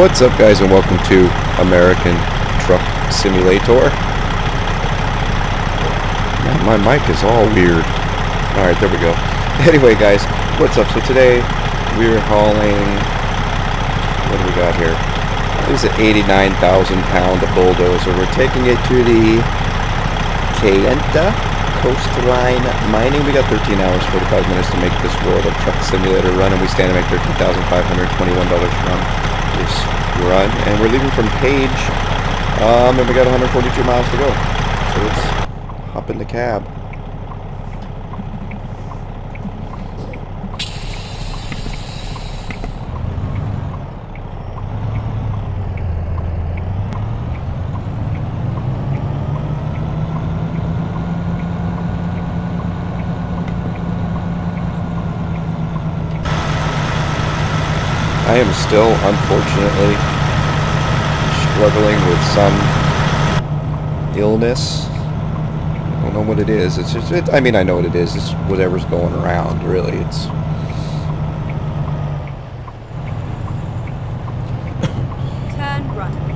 What's up guys and welcome to American Truck Simulator. Man, my mic is all weird. Alright, there we go. Anyway guys, what's up? So today we're hauling, what do we got here? This is an 89,000 pound bulldozer. We're taking it to the Kayenta Coastline Mining. We got 13 hours, 45 minutes to make this World of Truck Simulator run and we stand to make $13,521 from this run, and we're leaving from Page, um, and we got 142 miles to go. So let's hop in the cab. I am still, unfortunately, struggling with some illness. I don't know what it is. It's just, it, I mean, I know what it is. It's whatever's going around, really. It's Turn right.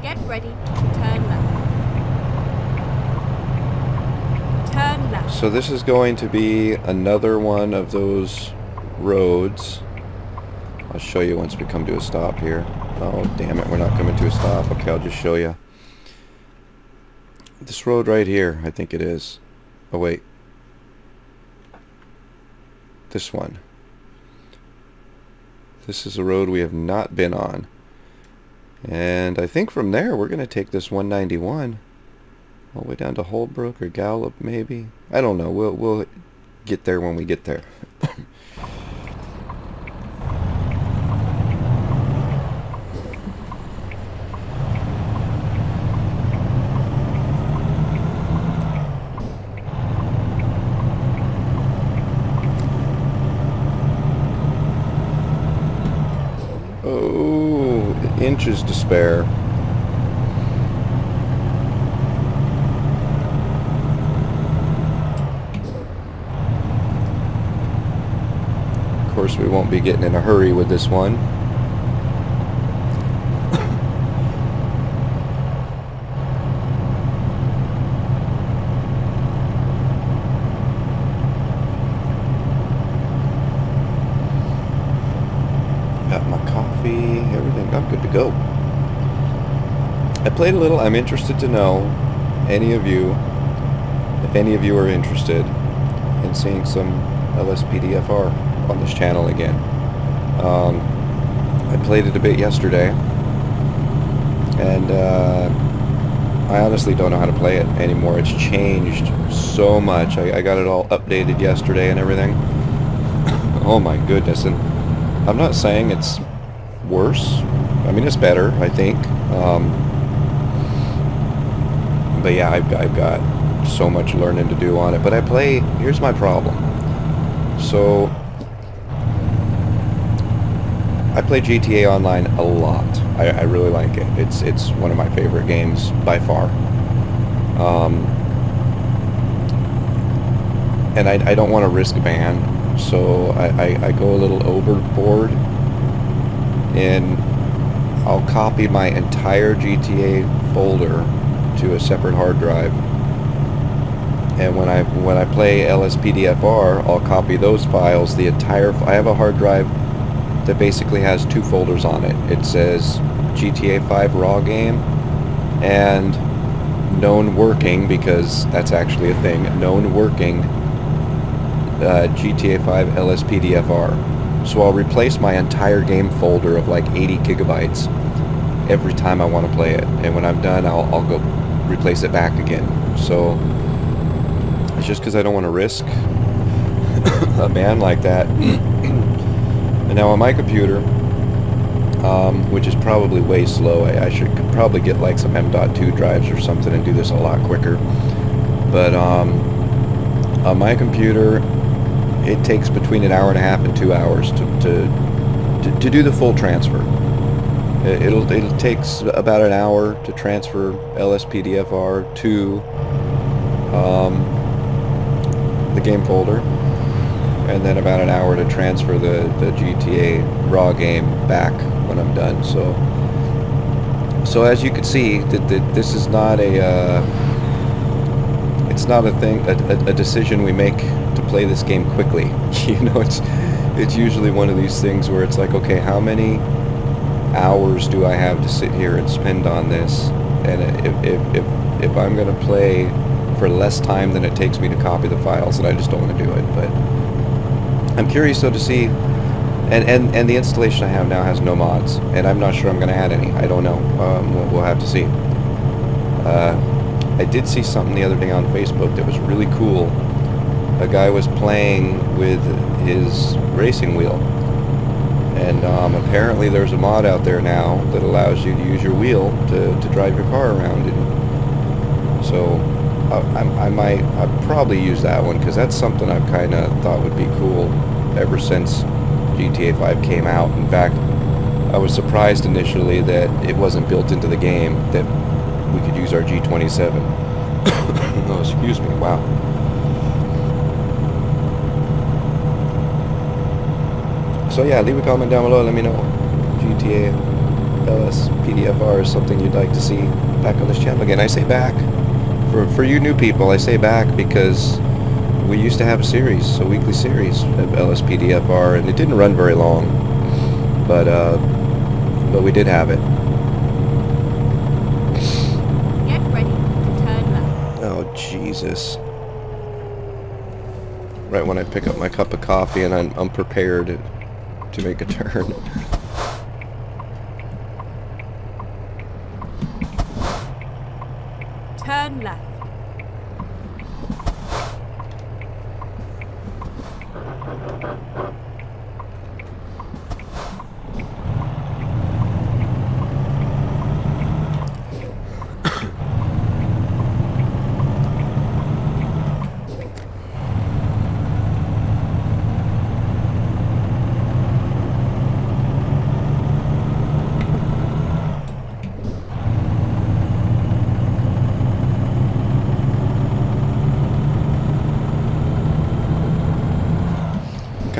Get ready to turn left. Turn left. So this is going to be another one of those roads. I'll show you once we come to a stop here. Oh, damn it, we're not coming to a stop. Okay, I'll just show you. This road right here, I think it is. Oh, wait. This one. This is a road we have not been on. And I think from there we're going to take this 191 all the way down to Holbrook or Gallup maybe. I don't know. We'll we'll get there when we get there. oh, inches to spare. Of course, we won't be getting in a hurry with this one. Got my coffee, everything. I'm good to go. I played a little. I'm interested to know, any of you, if any of you are interested in seeing some LSPDFR on this channel again. Um, I played it a bit yesterday, and uh, I honestly don't know how to play it anymore. It's changed so much. I, I got it all updated yesterday and everything. oh my goodness! And I'm not saying it's worse. I mean, it's better, I think. Um, but yeah, I've, I've got so much learning to do on it. But I play, here's my problem. So, I play GTA Online a lot. I, I really like it. It's, it's one of my favorite games by far. Um, and I, I don't want to risk a ban, so I, I, I go a little overboard and I'll copy my entire GTA folder to a separate hard drive and when I when I play LSPDFR I'll copy those files the entire I have a hard drive that basically has two folders on it it says GTA 5 raw game and known working because that's actually a thing known working uh, GTA 5 LSPDFR. So I'll replace my entire game folder of like 80 gigabytes every time I want to play it. And when I'm done, I'll, I'll go replace it back again. So it's just because I don't want to risk a man like that. and now on my computer, um, which is probably way slow, I, I should probably get like some M.2 drives or something and do this a lot quicker. But um, on my computer, it takes between an hour and a half and two hours to, to to, to do the full transfer. It- It'll it'll takes about an hour to transfer LSPDFR to um, the game folder, and then about an hour to transfer the the GTA raw game back when I'm done. So so as you can see, that this is not a uh, it's not a thing a, a, a decision we make to play this game quickly. you know, it's it's usually one of these things where it's like, okay, how many hours do I have to sit here and spend on this? And if if if, if I'm gonna play for less time than it takes me to copy the files, then I just don't want to do it. But I'm curious though to see, and and and the installation I have now has no mods, and I'm not sure I'm gonna add any. I don't know. Um, we'll, we'll have to see. Uh, I did see something the other day on Facebook that was really cool. A guy was playing with his racing wheel. And um, apparently there's a mod out there now that allows you to use your wheel to, to drive your car around. And so I, I, might I'd probably use that one because that's something I've kind of thought would be cool ever since GTA 5 came out. In fact, I was surprised initially that it wasn't built into the game that we could use our G27. oh, excuse me. Wow. So yeah, leave a comment down below. Let me know GTA LS PDFR is something you'd like to see back on this channel. Again, I say back for for you new people. I say back because we used to have a series, a weekly series of LSPDFR, and it didn't run very long, but uh, but we did have it. Get ready to turn left. Oh Jesus! Right when I pick up my cup of coffee and I'm, I'm prepared to make a turn. Turn left.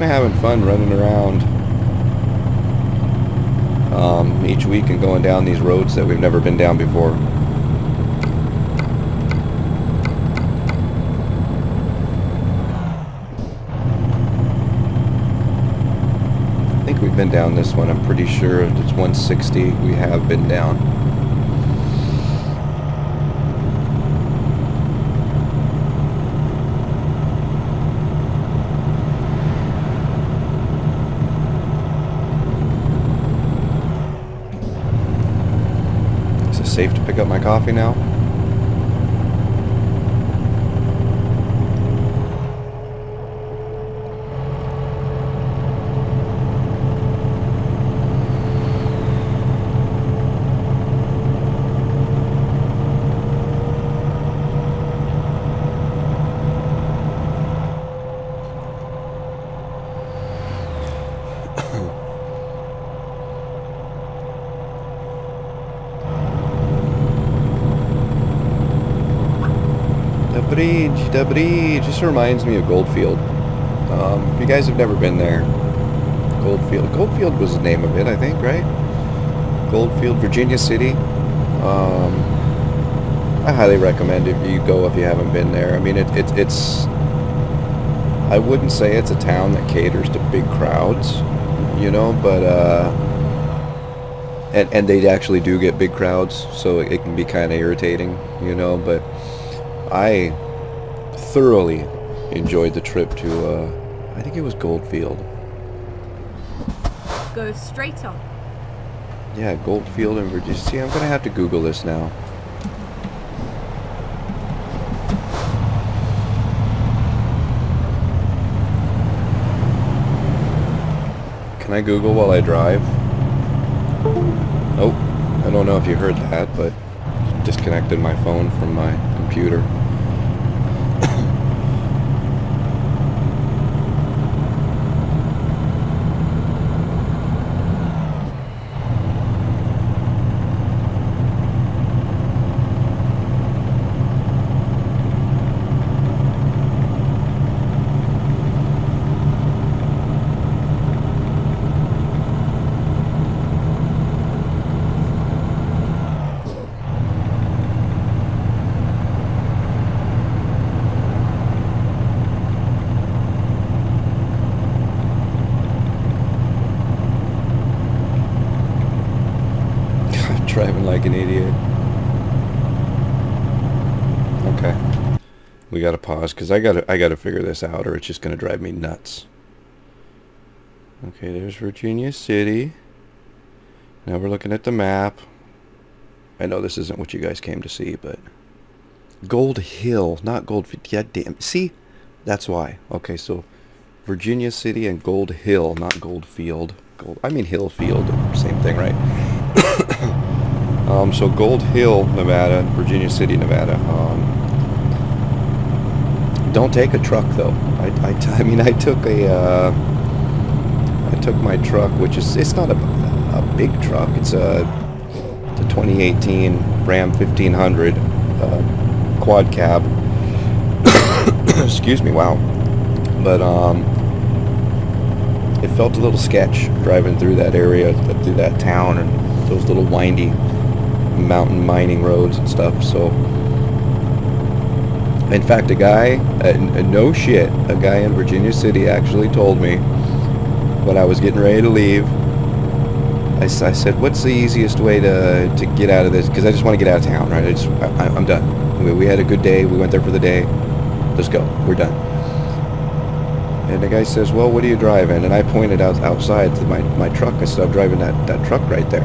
Kind of having fun running around um, each week and going down these roads that we've never been down before. I think we've been down this one. I'm pretty sure it's 160. We have been down. Safe to pick up my coffee now? The bridge, the bridge. This reminds me of Goldfield. Um, if you guys have never been there, Goldfield. Goldfield was the name of it, I think, right? Goldfield, Virginia City. Um, I highly recommend if you go if you haven't been there. I mean, it, it, it's. I wouldn't say it's a town that caters to big crowds, you know, but uh, and and they actually do get big crowds, so it can be kind of irritating, you know. But I thoroughly enjoyed the trip to. Uh, I think it was Goldfield. Go straight on. Yeah, Goldfield in Virginia. See, I'm gonna have to Google this now. Can I Google while I drive? Oh, I don't know if you heard that, but disconnected my phone from my computer. Like an idiot. Okay. We gotta pause because I gotta I gotta figure this out or it's just gonna drive me nuts. Okay, there's Virginia City. Now we're looking at the map. I know this isn't what you guys came to see, but Gold Hill, not Gold. Yeah, damn. See, that's why. Okay, so Virginia City and Gold Hill, not Goldfield. Gold. I mean Hillfield, same thing, right? um, so Gold Hill, Nevada, Virginia City, Nevada. Um, don't take a truck though. I, I, I mean, I took a. Uh, I took my truck, which is it's not a, a big truck. It's a, it's a 2018 Ram 1500 uh, quad cab. Excuse me. Wow. But um, it felt a little sketch driving through that area, through that town, and those little windy mountain mining roads and stuff. So, in fact, a guy, uh, no shit, a guy in Virginia City actually told me when I was getting ready to leave. I, I said, "What's the easiest way to to get out of this?" Because I just want to get out of town, right? I just, I, I'm done. We, we had a good day. We went there for the day. Let's go. We're done. And the guy says, well, what are you driving? And I pointed out outside to my, my truck. I said, I'm driving that, that truck right there.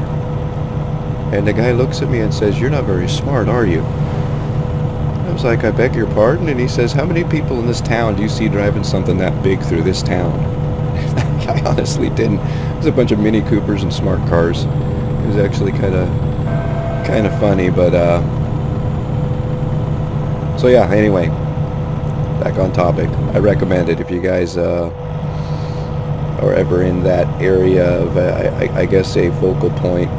And the guy looks at me and says, you're not very smart, are you? I was like, I beg your pardon? And he says, how many people in this town do you see driving something that big through this town? I honestly didn't. There's a bunch of Mini Coopers and smart cars. It was actually kind of kind of funny, but uh, so yeah. Anyway, back on topic. I recommend it if you guys uh, are ever in that area of, uh, I, I, guess a focal point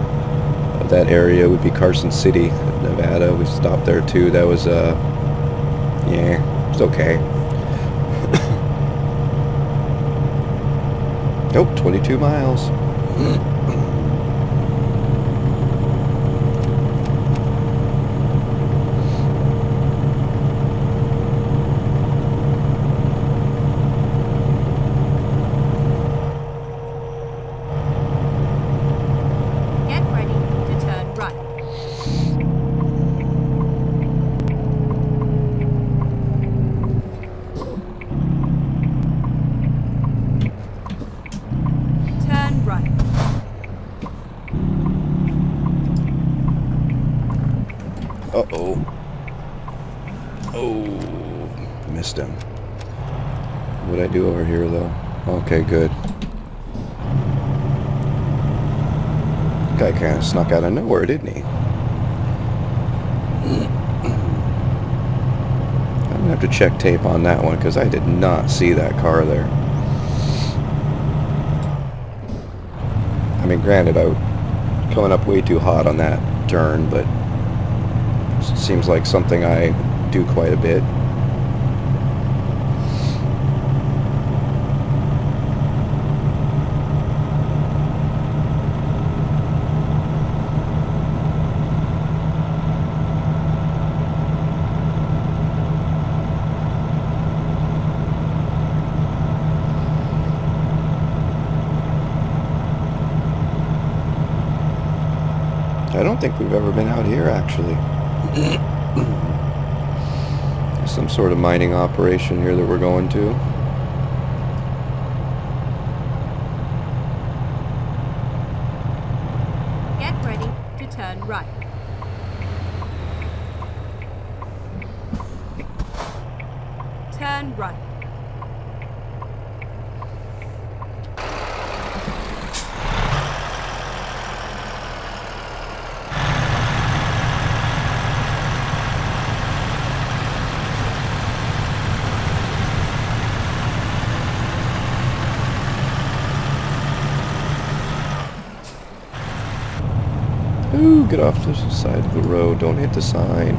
that area would be Carson City, Nevada. We stopped there too. That was, uh, yeah, it's okay. Nope, 22 miles. Get ready to turn right. Turn right. Uh-oh. Oh, missed him. What'd I do over here, though? Okay, good. Guy kind of snuck out of nowhere, didn't he? I'm gonna have to check tape on that one, because I did not see that car there. I mean, granted, I was coming up way too hot on that turn, but it seems like something I do quite a bit. I don't think we've ever been out here, actually. Some sort of mining operation here that we're going to. Get ready to turn right. Turn right. Get off the side of the road. Don't hit the sign.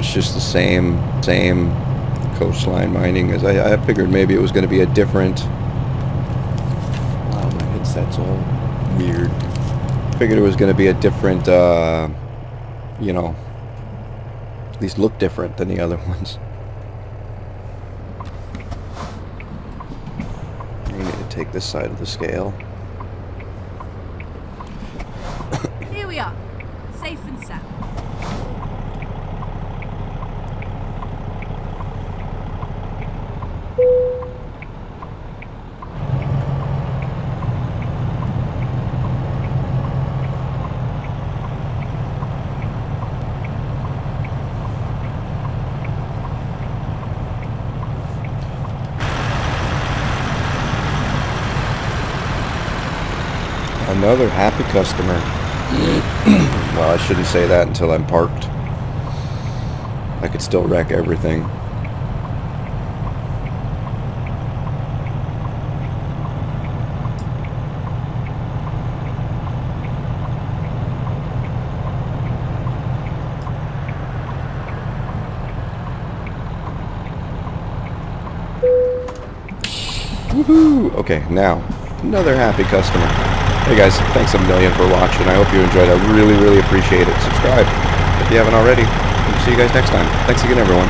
It's just the same same coastline mining as I, I figured maybe it was going to be a different. Wow, my headset's all weird. Figured it was going to be a different, uh, you know, at least look different than the other ones. I need to take this side of the scale. Here we are. Safe and sound. Another happy customer. well, I shouldn't say that until I'm parked. I could still wreck everything. Woohoo! Okay, now, another happy customer. Hey guys, thanks a million for watching. I hope you enjoyed. I really, really appreciate it. Subscribe if you haven't already. see you guys next time. Thanks again, everyone.